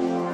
Yeah.